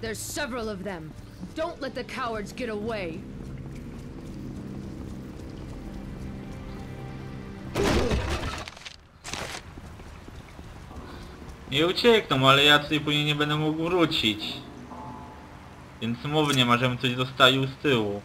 There's several of them. Don't let the cowards get away. Uciekną, ale ja tutaj później nie będę mógł wrócić. Więc mowy nie ma, żebym coś zostawił z tyłu.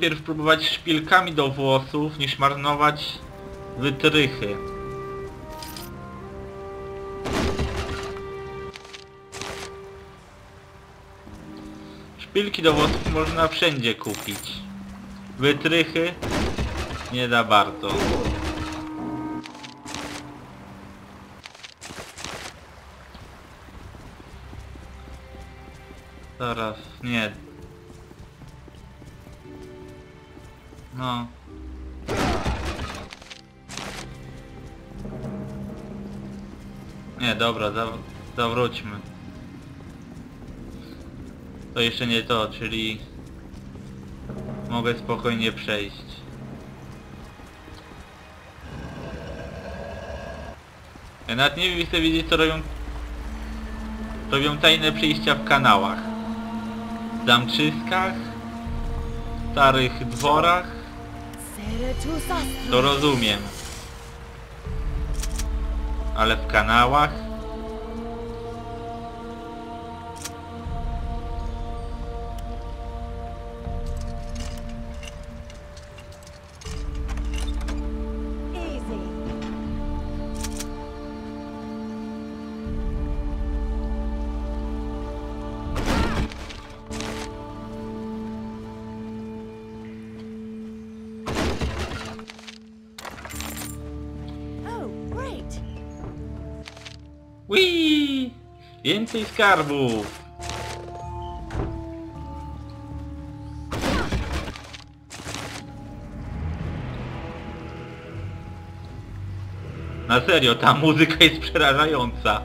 Ja wolę pierw próbować szpilkami do włosów, niż marnować wytrychy. Szpilki do włosów można wszędzie kupić. Wytrychy nie da bardzo. Zaraz, nie. No. Nie, dobra, zaw zawróćmy. To jeszcze nie to, czyli mogę spokojnie przejść. Ja nawet nie chcę wiedzieć co robią robią tajne przejścia w kanałach. Zamczyskach, starych dworach, to rozumiem. Ale w kanałach? Więcej skarbów! Na serio, ta muzyka jest przerażająca.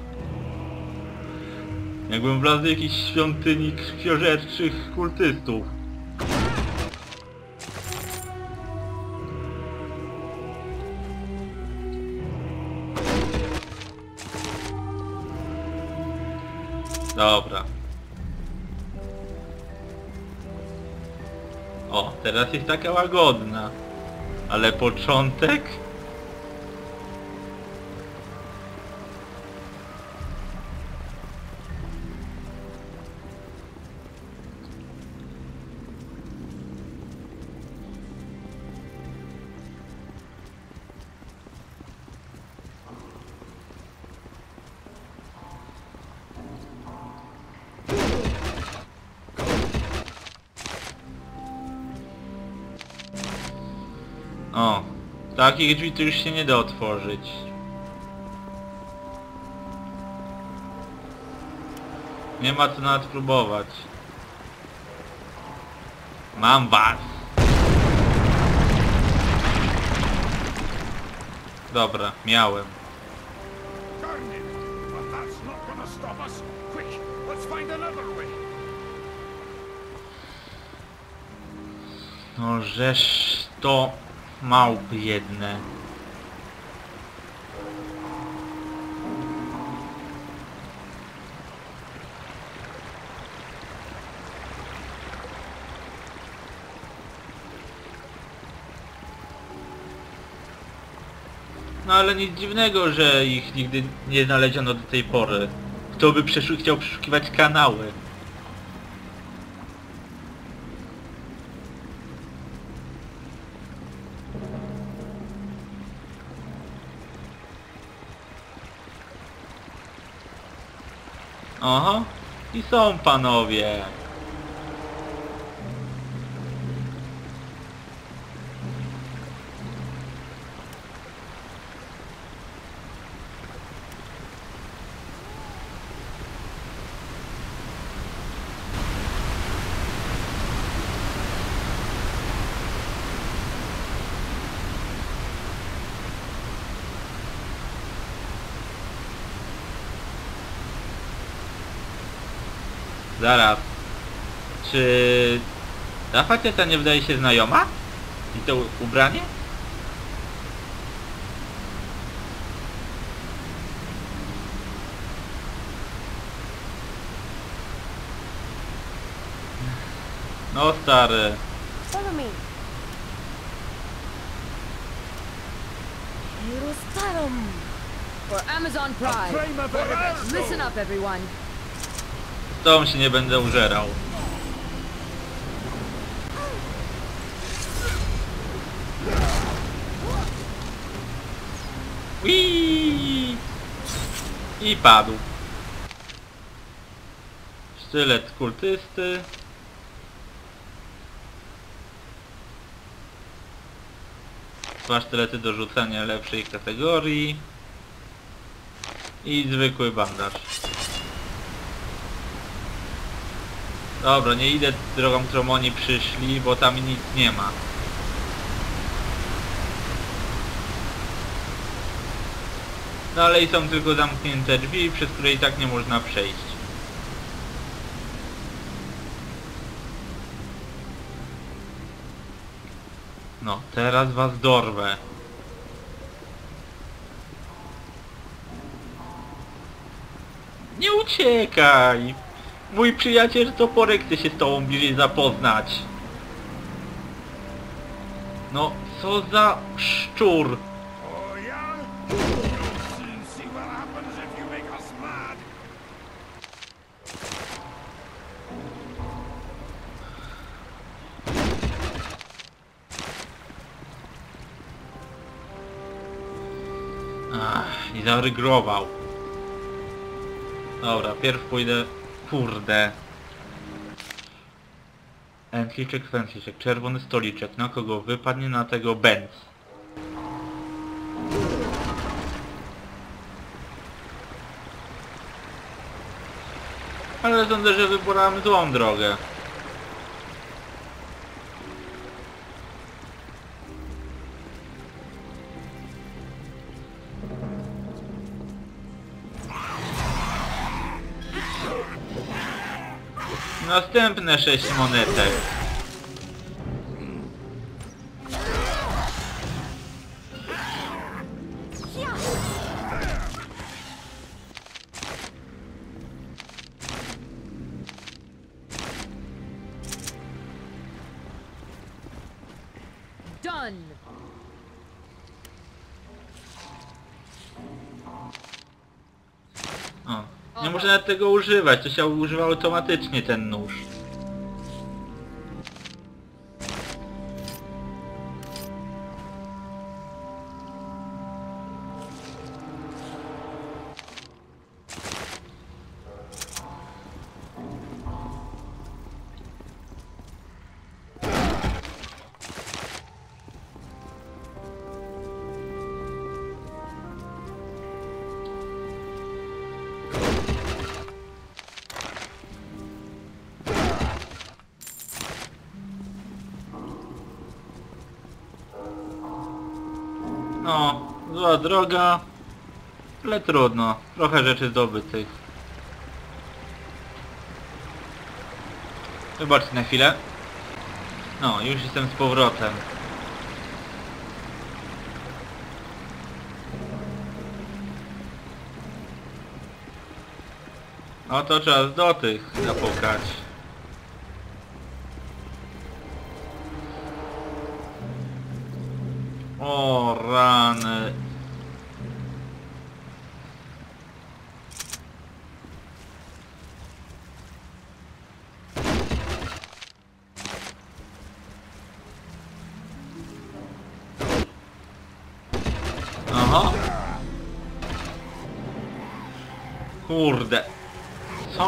Jakbym wlazł do jakiejś świątyni krwiożerczych kultystów. Dobra. O, teraz jest taka łagodna. Ale początek? Takich drzwi to już się nie da otworzyć. Nie ma co nawet próbować. Mam was! Dobra, miałem. Way. No żeż to małpy jedne. No ale nic dziwnego, że ich nigdy nie znaleziono do tej pory. Kto by przeszu- chciał przeszukiwać kanały? Aha, i są panowie. Zaraz. Czy... Ta faceta nie wydaje się znajoma? I to ubranie? No stary. Follow me. Hierostarum. For Amazon Pride. Erebus. Listen up, everyone. Tą się nie będę użerał. Whee! I padł. Sztylet kultysty. Dwa sztylety do rzucania lepszej kategorii. I zwykły bandaż. Dobra, nie idę drogą, którą oni przyszli, bo tam nic nie ma. Dalej są tylko zamknięte drzwi, przez które i tak nie można przejść. No, teraz was dorwę. Nie uciekaj! Mój przyjaciel Toporek chce się z tobą bliżej zapoznać. No, co za szczur. Ach, i zarygrował. Dobra, pierw pójdę... Kurde. Entliczek, wętliczek, czerwony stoliczek. Na kogo wypadnie? Na tego Benz. Ale sądzę, że wybrałem złą drogę. Następne sześć monetek. Tego używać, to się używał automatycznie ten nóż. Droga, ale trudno. Trochę rzeczy zdobytych. Wybaczcie na chwilę. No, już jestem z powrotem. No to czas do tych zapukać. O rany. Kurde. Co...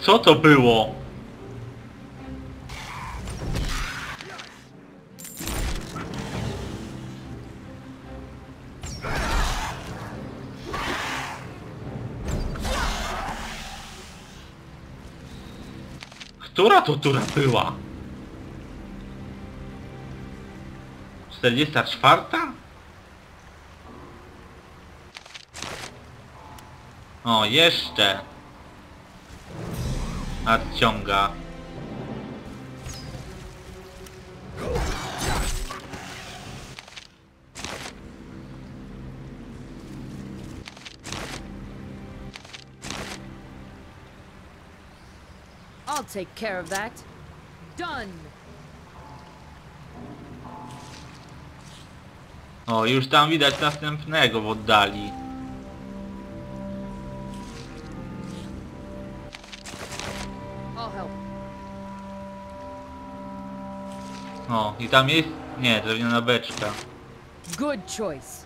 Co to było? Która to tura była? 44? O, jeszcze. nadciąga. I'll take care of that. Done. O, już tam widać następnego w oddali. I tam jest... Nie, drewniana beczka. Good choice.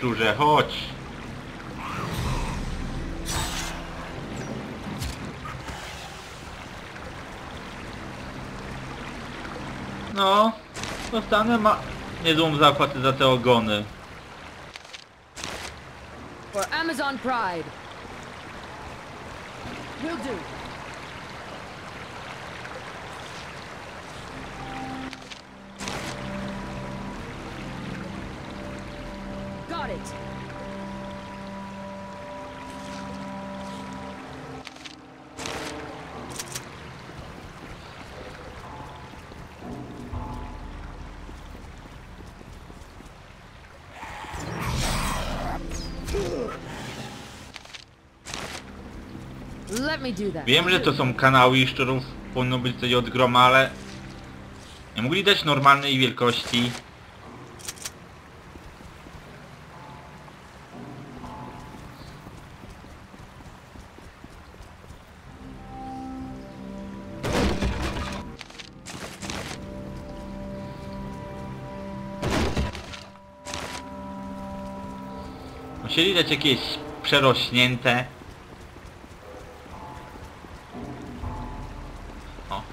Szczurze, chodź. No, dostanę ma... niezłą zapłatę za te ogony. For Amazon Pride. Will do. Wiem, że to są kanały i szczurów powinno być coś od groma, ale... Nie mogli dać normalnej wielkości. Musieli dać jakieś przerośnięte.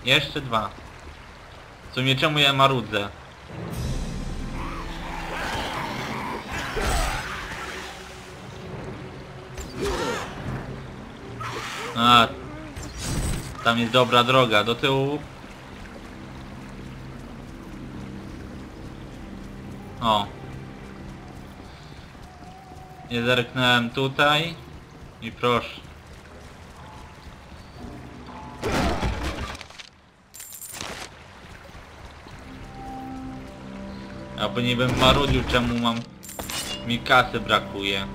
Jeszcze dwa. W sumie czemu ja marudzę? A, tam jest dobra droga, do tyłu. O. Nie zerknąłem tutaj. I proszę. Albo nie bym marudził czemu mam... Mi kasy brakuje.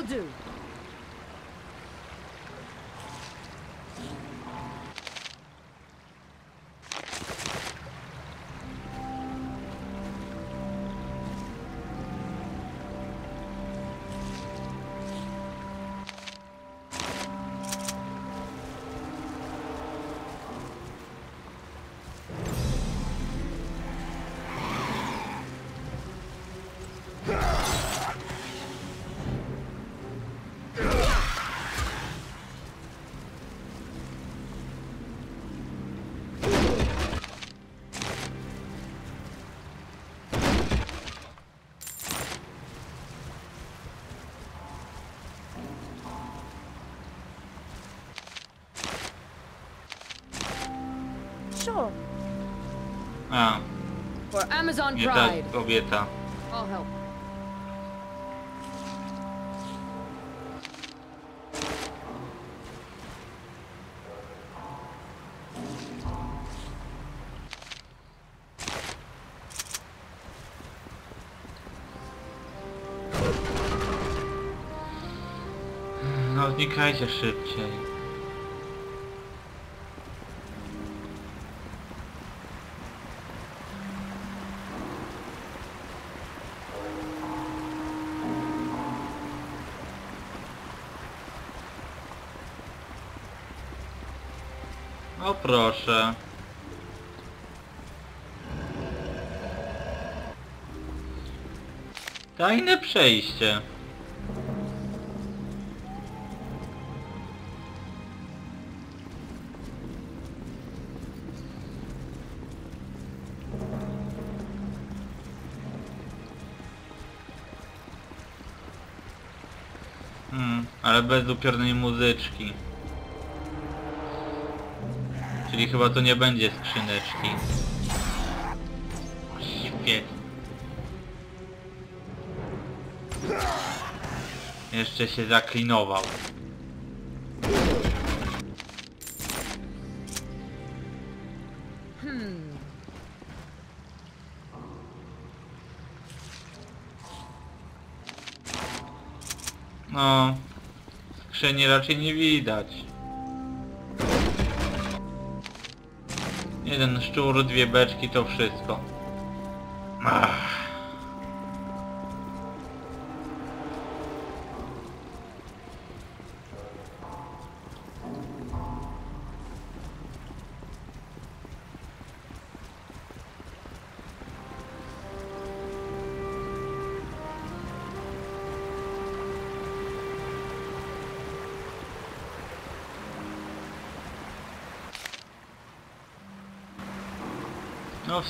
Will do. A, For Amazon nie ta Pride. kobieta. I'll help. No znikajcie szybciej. O proszę. Tajne przejście. Hmm, ale bez upiornej muzyczki. Czyli chyba to nie będzie skrzyneczki. Świetnie. Jeszcze się zaklinował. No, skrzyni raczej nie widać. Jeden szczur, dwie beczki to wszystko. Ach.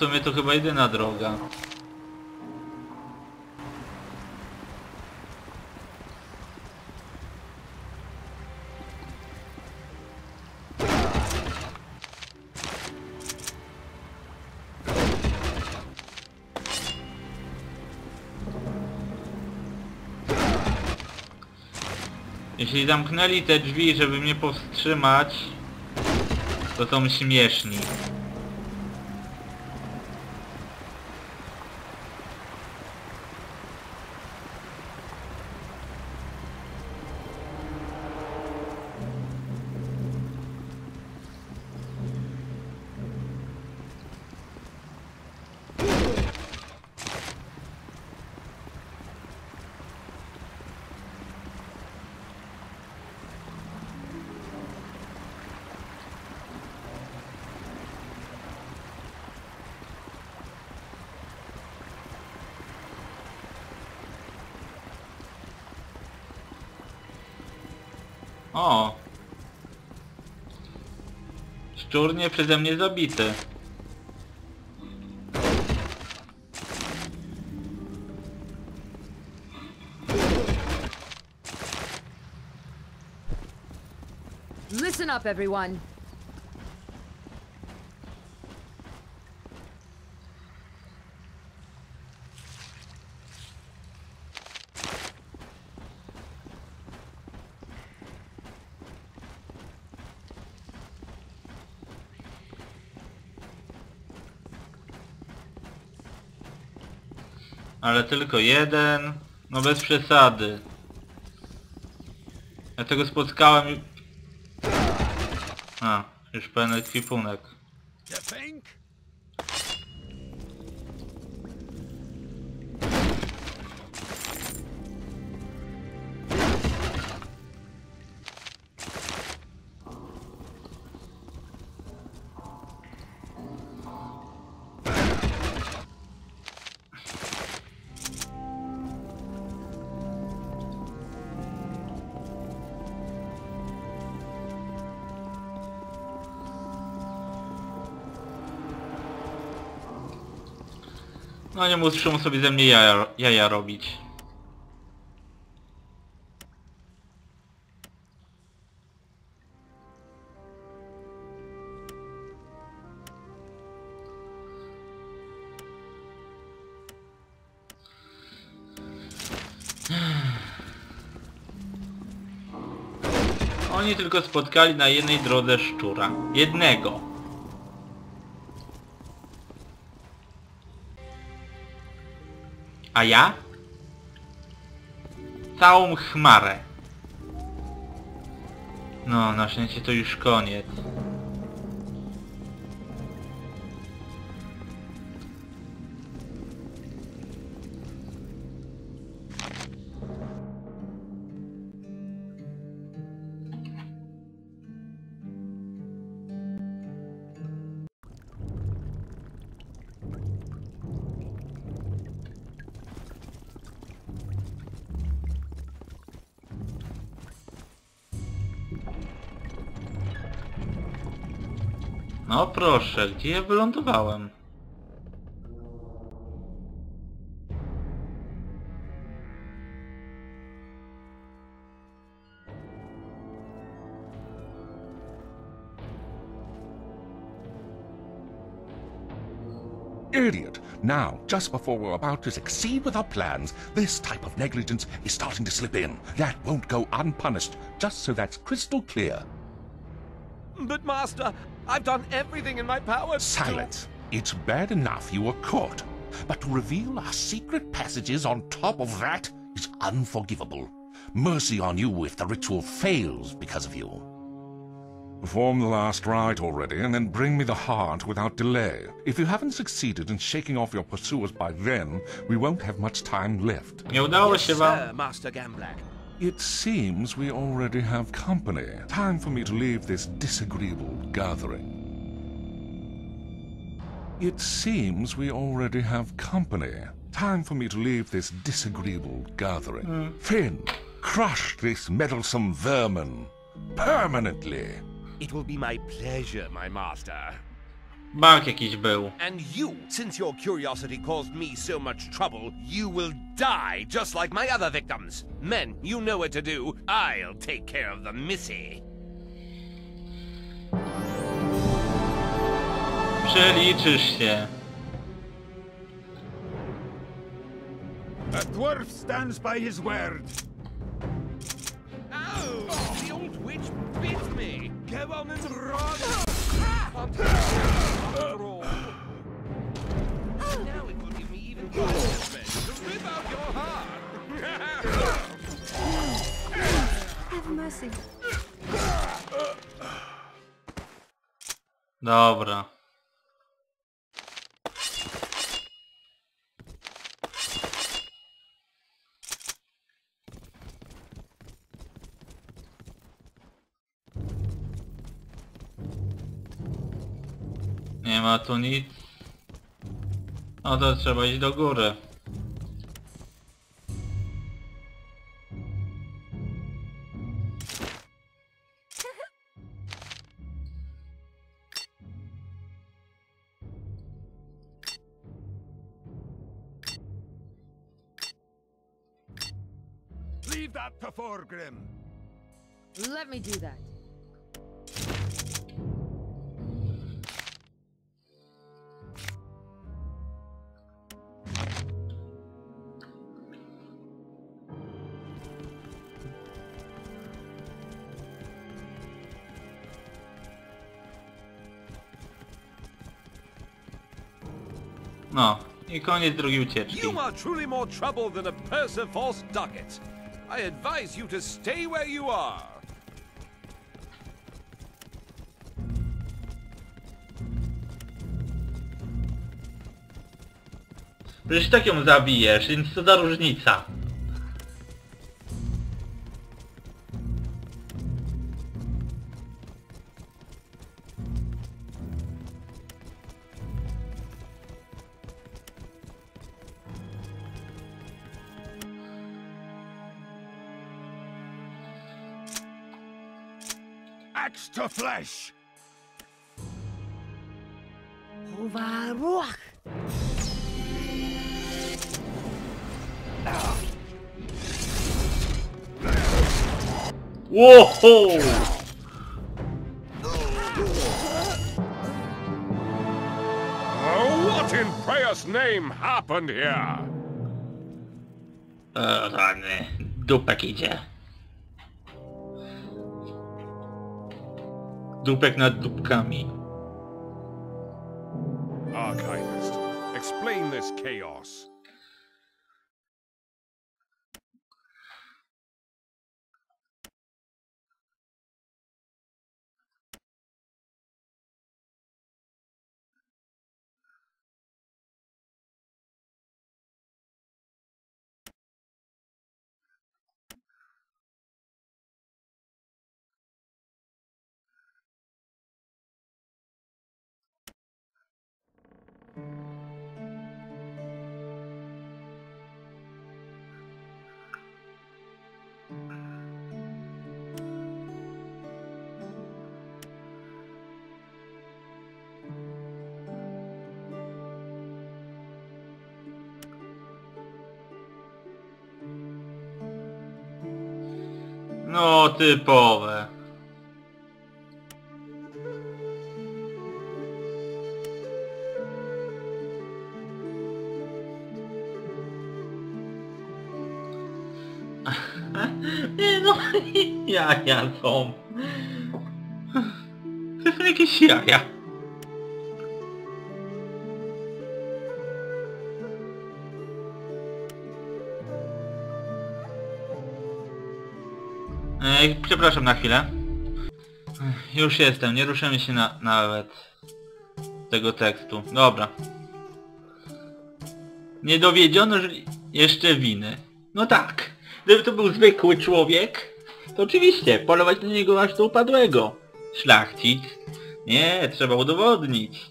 Sumie to chyba jedyna droga. Jeśli zamknęli te drzwi, żeby mnie powstrzymać, to są śmieszni. O! Szczur nie przeze mnie zabity. Listen up, everyone. Ale tylko jeden. No bez przesady. Ja tego spotkałem. A, już pełen ekwipunek. No nie muszą sobie ze mnie jaja, jaja robić. Oni tylko spotkali na jednej drodze szczura. Jednego. A ja? Całą chmarę. No, na szczęście to już koniec. Proszę, gdzie ja wylądowałem? Idiot! Now, just before we're about to succeed with our plans, this type of negligence is starting to slip in. That won't go unpunished, just so that's crystal clear. But, Master, I've done everything in my power to... Silence. It's bad enough you were caught, but to reveal our secret passages on top of that is unforgivable. Mercy on you if the ritual fails because of you. Perform the last rite already, and then bring me the heart without delay. If you haven't succeeded in shaking off your pursuers by then, we won't have much time left. Nie udało Yes, się wam? sir, Master Gamblak. It seems we already have company. Time for me to leave this disagreeable gathering. It seems we already have company. Time for me to leave this disagreeable gathering. Hmm. Finn, crush this meddlesome vermin. Permanently. It will be my pleasure, my master. Bank jakiś był. And you, since your curiosity caused me so much trouble, you will die just like my other victims. Men, you know what to do. I'll take care of the missy. Przeliczysz się. A dwarf stands by his word. Ow! The old witch bit me. Go on and run! Dobra. Tu nic. No to trzeba iść do góry. Leave that to Forgrim. Let me do that. No. I koniec drugiej ucieczki. You are truly more trouble than a ducats. I advise you to stay where you are. Przecież tak ją zabijesz, więc co za różnica? Łoho! Oh, what in prayer's name happened here? E, rany. Dupek idzie. Dupek nad dupkami. Archivist, explain this chaos. No, typowe. Jaja są. To są jakieś jaja. Ej, przepraszam na chwilę. Już jestem, nie ruszymy się na, nawet tego tekstu. Dobra. Nie dowiedziono że jeszcze winy. No tak. Gdyby to był zwykły człowiek, oczywiście polować na niego aż do upadłego. Szlachcic. Nie, trzeba udowodnić.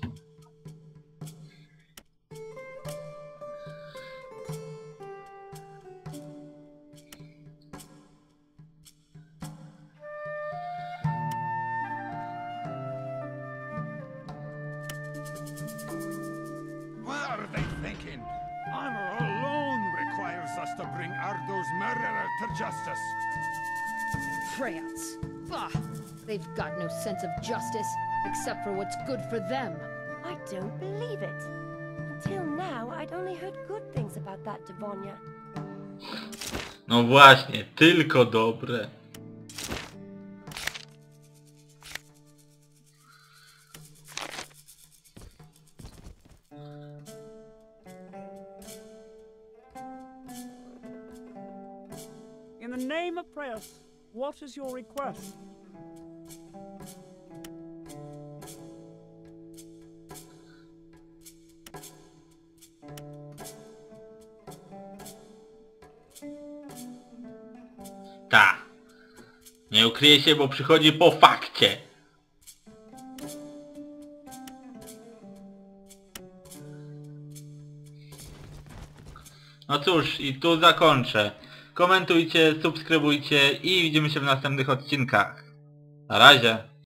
Except for what's good for them. I don't believe it. Until now, I'd only heard good things about that Devonia. No właśnie, tylko dobre. In the name of Preus, what is your request? Nie ukryje się, bo przychodzi po fakcie. No cóż, i tu zakończę. Komentujcie, subskrybujcie i widzimy się w następnych odcinkach. Na razie.